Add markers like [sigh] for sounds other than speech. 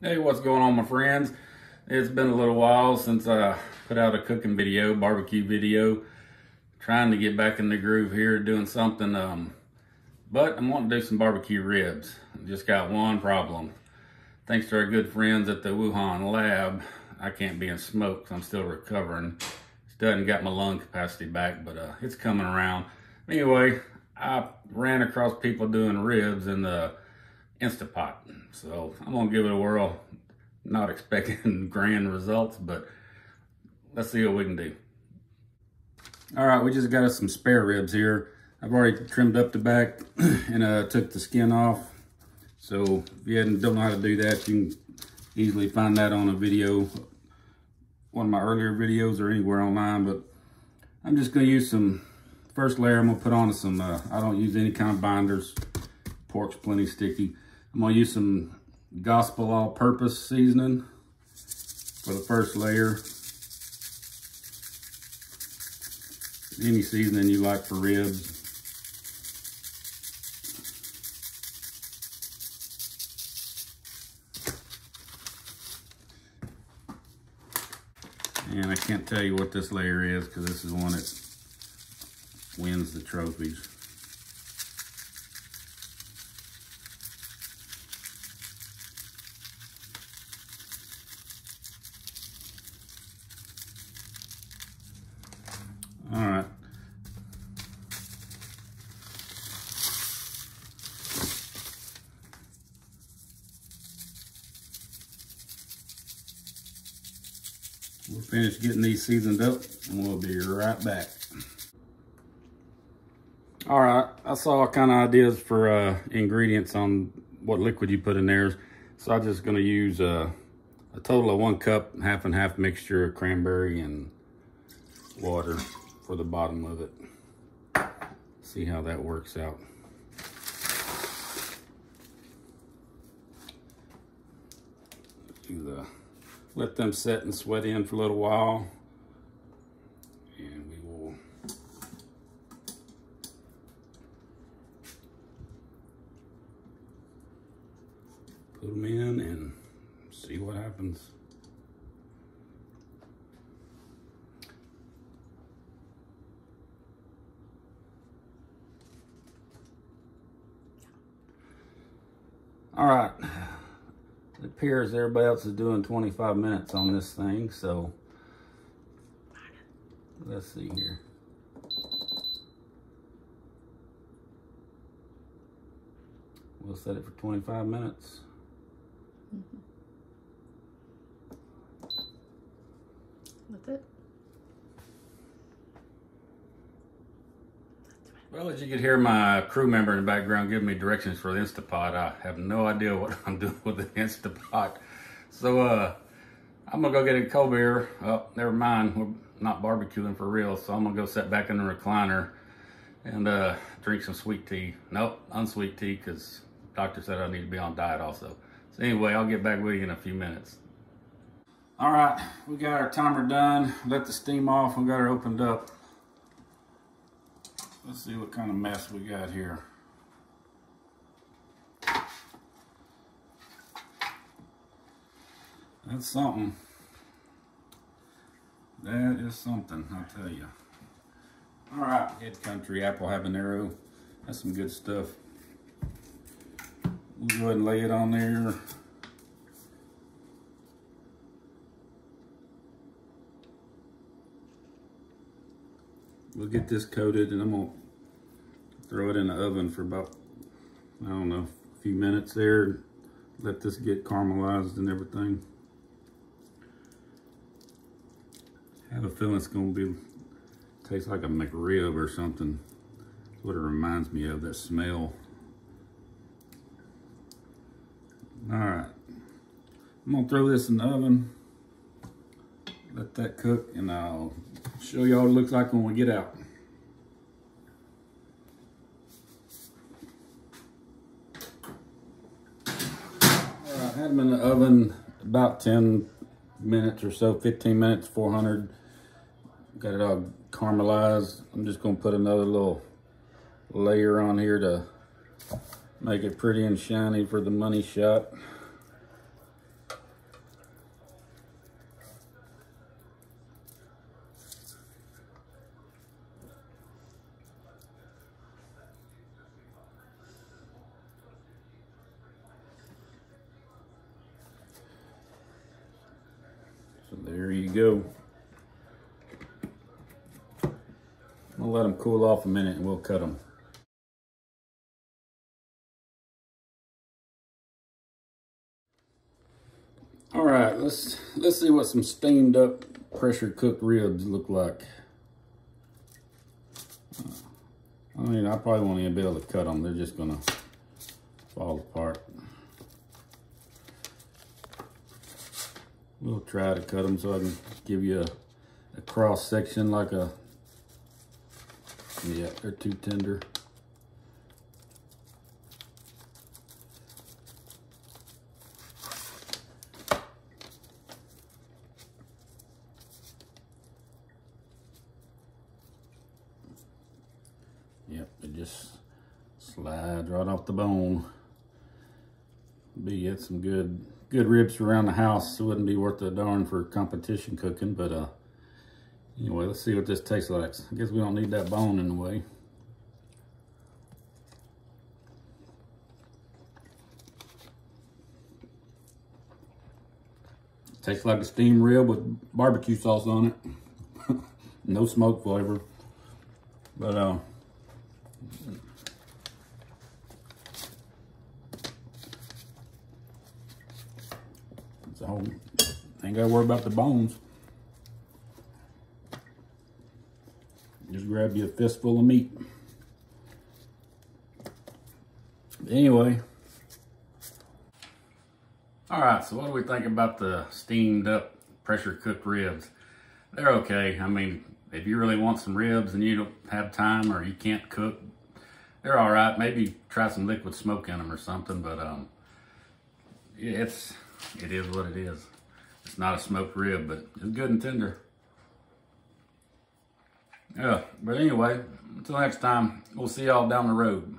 Hey, what's going on my friends? It's been a little while since I put out a cooking video, barbecue video. Trying to get back in the groove here, doing something, um, but I'm wanting to do some barbecue ribs. Just got one problem. Thanks to our good friends at the Wuhan lab, I can't be in smoke, I'm still recovering. Still haven't got my lung capacity back, but uh, it's coming around. Anyway, I ran across people doing ribs in the Instapot. So I'm gonna give it a whirl. Not expecting [laughs] grand results, but let's see what we can do. All right, we just got us some spare ribs here. I've already trimmed up the back [clears throat] and uh, took the skin off. So if you don't know how to do that, you can easily find that on a video, one of my earlier videos or anywhere online. But I'm just gonna use some, first layer I'm gonna put on some, uh, I don't use any kind of binders. Pork's plenty sticky. I'm gonna use some gospel all-purpose seasoning for the first layer. Any seasoning you like for ribs. And I can't tell you what this layer is because this is one that wins the trophies. All right. We'll finish getting these seasoned up and we'll be right back. All right, I saw kind of ideas for uh, ingredients on what liquid you put in there. So I'm just gonna use uh, a total of one cup, half and half mixture of cranberry and water for the bottom of it. See how that works out. You, uh, let them set and sweat in for a little while. And we will put them in and see what happens. All right. Appears everybody else is doing 25 minutes on this thing, so let's see here. We'll set it for 25 minutes. Mm -hmm. That's it. Well, as you can hear my crew member in the background giving me directions for the Instapot, I have no idea what [laughs] I'm doing with the Instapot. So, uh, I'm gonna go get a cold beer. Oh, never mind, we're not barbecuing for real, so I'm gonna go sit back in the recliner and uh, drink some sweet tea. Nope, unsweet tea, because doctor said I need to be on diet also. So anyway, I'll get back with you in a few minutes. All right, we got our timer done. Let the steam off. We got her opened up. Let's see what kind of mess we got here. That's something. That is something, I'll tell you. All right, Head Country Apple Habanero. That's some good stuff. We'll go ahead and lay it on there. We'll get this coated and I'm gonna throw it in the oven for about, I don't know, a few minutes there. Let this get caramelized and everything. Have a feeling it's gonna be, tastes like a McRib or something. That's what it reminds me of, that smell. All right, I'm gonna throw this in the oven. Let that cook and I'll show you all what it looks like when we get out. All right, had them in the oven about 10 minutes or so, 15 minutes, 400. Got it all caramelized. I'm just gonna put another little layer on here to make it pretty and shiny for the money shot. Go. We'll let them cool off a minute and we'll cut them. All right, let's let's see what some steamed up pressure cooked ribs look like. I mean, I probably won't even be able to cut them. They're just gonna fall apart. We'll try to cut them so I can give you a, a cross section like a, yeah, they're too tender. Yep, it just slides right off the bone. Be get some good good ribs around the house. It wouldn't be worth a darn for competition cooking, but uh, anyway, let's see what this tastes like. I guess we don't need that bone in the way. Tastes like a steamed rib with barbecue sauce on it. [laughs] no smoke flavor. But uh, So ain't gotta worry about the bones. Just grab you a fistful of meat. Anyway. All right, so what do we think about the steamed up pressure cooked ribs? They're okay. I mean, if you really want some ribs and you don't have time or you can't cook, they're all right. Maybe try some liquid smoke in them or something, but um, it's it is what it is. It's not a smoked rib, but it's good and tender. Yeah, but anyway, until next time, we'll see y'all down the road.